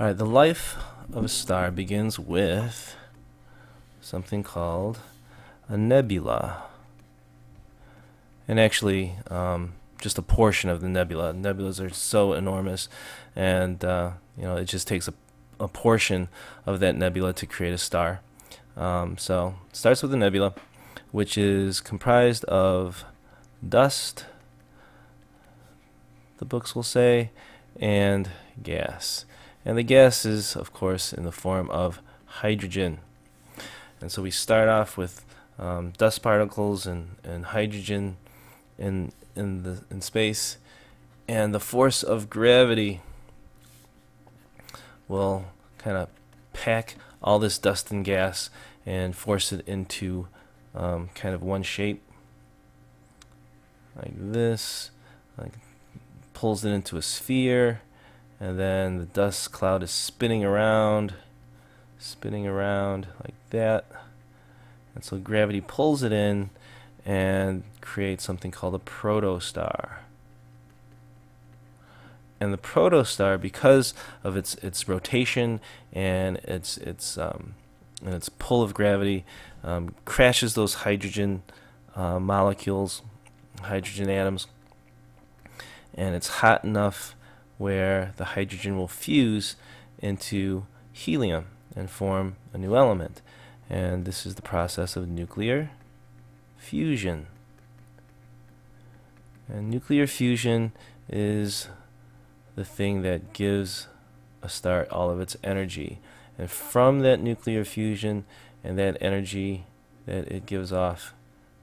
All right, the life of a star begins with something called a nebula. And actually, um, just a portion of the nebula. Nebulas are so enormous, and uh, you know it just takes a, a portion of that nebula to create a star. Um, so it starts with a nebula, which is comprised of dust, the books will say, and gas. And the gas is, of course, in the form of hydrogen. And so we start off with um, dust particles and, and hydrogen in, in, the, in space. And the force of gravity will kind of pack all this dust and gas and force it into um, kind of one shape like this like pulls it into a sphere and then the dust cloud is spinning around spinning around like that. And so gravity pulls it in and creates something called a protostar. And the protostar because of its its rotation and its its um, and its pull of gravity um, crashes those hydrogen uh, molecules hydrogen atoms. And it's hot enough where the hydrogen will fuse into helium and form a new element. And this is the process of nuclear fusion. And nuclear fusion is the thing that gives a star all of its energy. And from that nuclear fusion and that energy that it gives off,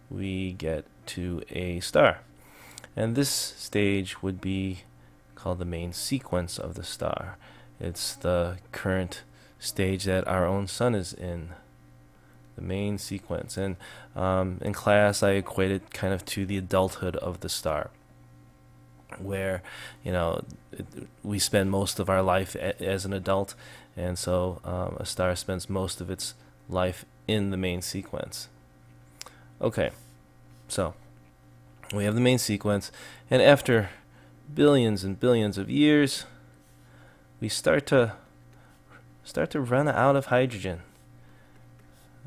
we get to a star. And this stage would be called the main sequence of the star. It's the current stage that our own sun is in. The main sequence. And um, in class, I equate it kind of to the adulthood of the star, where, you know, it, we spend most of our life a, as an adult, and so um, a star spends most of its life in the main sequence. Okay, so we have the main sequence, and after billions and billions of years, we start to start to run out of hydrogen.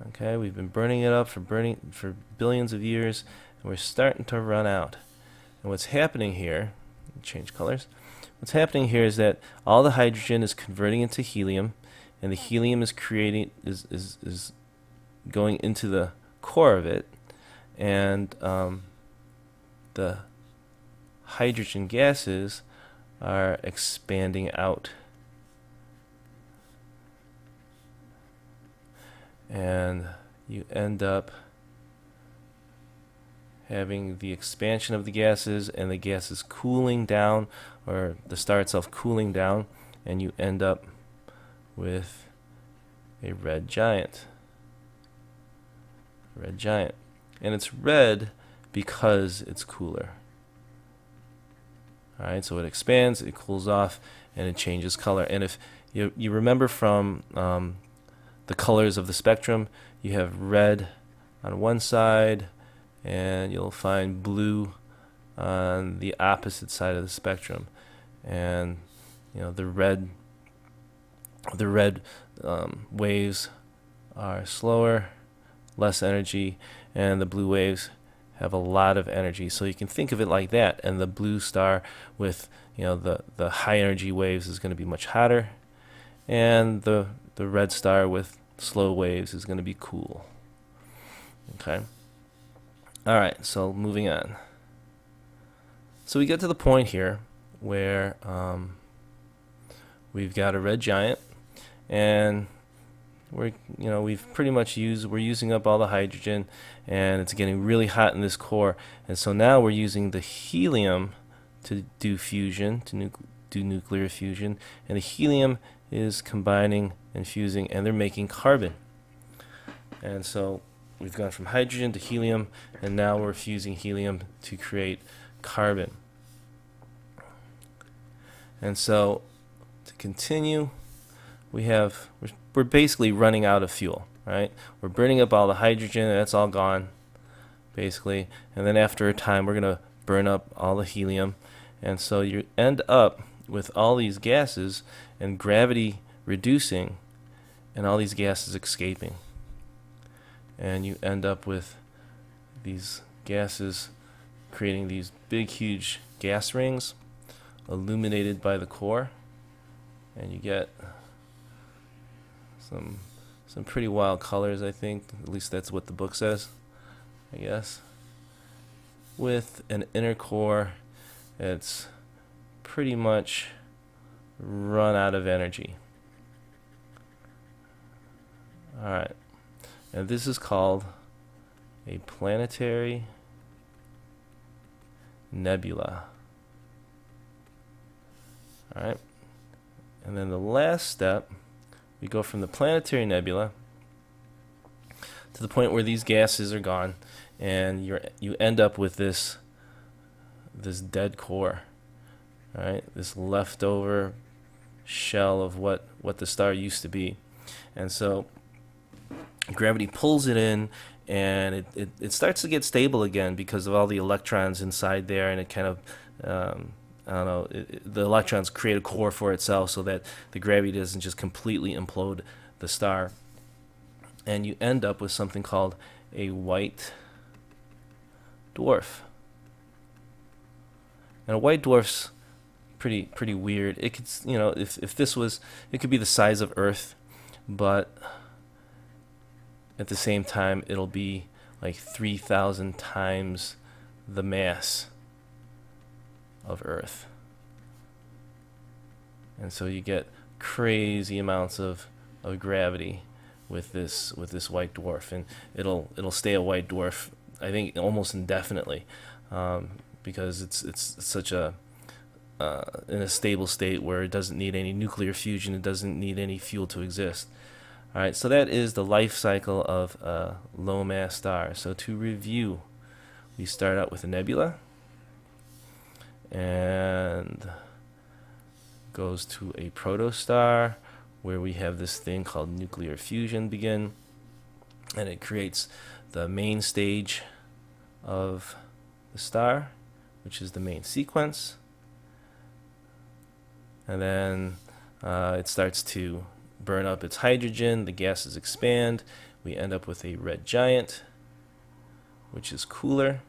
Okay, we've been burning it up for burning for billions of years, and we're starting to run out. And what's happening here, change colors. What's happening here is that all the hydrogen is converting into helium, and the helium is creating is is, is going into the core of it, and um, the hydrogen gases are expanding out. And you end up having the expansion of the gases and the gases cooling down or the star itself cooling down and you end up with a red giant. Red giant. And it's red because it's cooler Alright, so it expands, it cools off, and it changes color. And if you, you remember from um, the colors of the spectrum, you have red on one side, and you'll find blue on the opposite side of the spectrum. And you know the red, the red um, waves are slower, less energy, and the blue waves have a lot of energy. So you can think of it like that. And the blue star with you know the the high energy waves is going to be much hotter, and the the red star with slow waves is going to be cool. Okay. All right. So moving on. So we get to the point here where um, we've got a red giant, and we're you know we've pretty much used we're using up all the hydrogen and it's getting really hot in this core. And so now we're using the helium to do fusion to nu do nuclear fusion. And the helium is combining and fusing and they're making carbon. And so we've gone from hydrogen to helium and now we're fusing helium to create carbon. And so to continue we have we're, basically running out of fuel, right? We're burning up all the hydrogen, that's all gone, basically. And then after a time, we're gonna burn up all the helium, and so you end up with all these gases and gravity reducing and all these gases escaping. And you end up with these gases creating these big, huge gas rings illuminated by the core. And you get some some pretty wild colors, I think. At least that's what the book says, I guess. With an inner core that's pretty much run out of energy. Alright. And this is called a planetary nebula. Alright. And then the last step, we go from the planetary nebula to the point where these gases are gone and you you end up with this this dead core. Right? This leftover shell of what what the star used to be. And so gravity pulls it in and it, it, it starts to get stable again because of all the electrons inside there and it kind of um, I don't know it, it, the electrons create a core for itself so that the gravity doesn't just completely implode the star. And you end up with something called a white dwarf. And a white dwarf's pretty pretty weird. It could you know if, if this was it could be the size of earth but at the same time it'll be like 3000 times the mass of earth. And so you get crazy amounts of, of gravity with this with this white dwarf. And it'll it'll stay a white dwarf I think almost indefinitely um, because it's it's such a uh, in a stable state where it doesn't need any nuclear fusion it doesn't need any fuel to exist. All right, so that is the life cycle of a low mass star. So to review, we start out with a nebula and goes to a protostar where we have this thing called nuclear fusion begin and it creates the main stage of the star which is the main sequence and then uh, it starts to burn up its hydrogen, the gases expand, we end up with a red giant, which is cooler.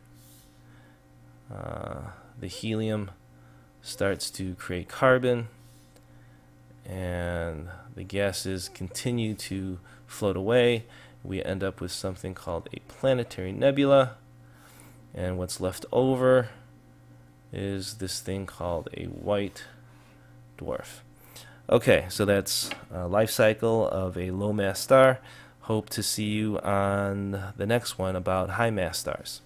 Uh, the helium starts to create carbon, and the gases continue to float away. We end up with something called a planetary nebula, and what's left over is this thing called a white dwarf. Okay, so that's a life cycle of a low mass star. Hope to see you on the next one about high mass stars.